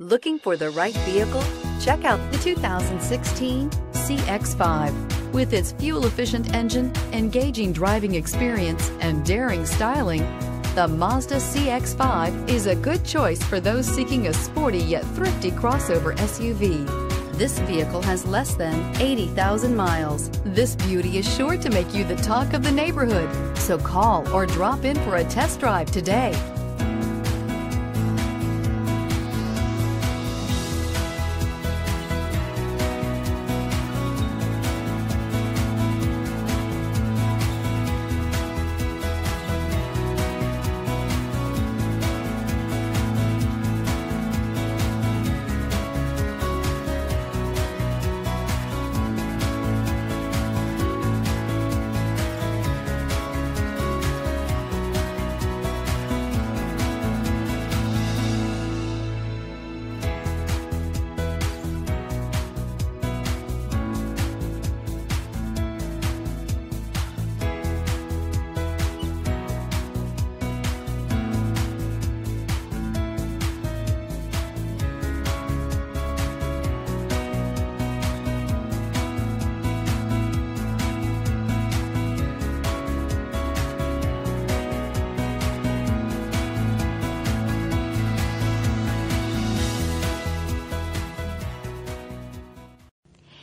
Looking for the right vehicle? Check out the 2016 CX5. With its fuel efficient engine, engaging driving experience, and daring styling, the Mazda CX5 is a good choice for those seeking a sporty yet thrifty crossover SUV. This vehicle has less than 80,000 miles. This beauty is sure to make you the talk of the neighborhood. So call or drop in for a test drive today.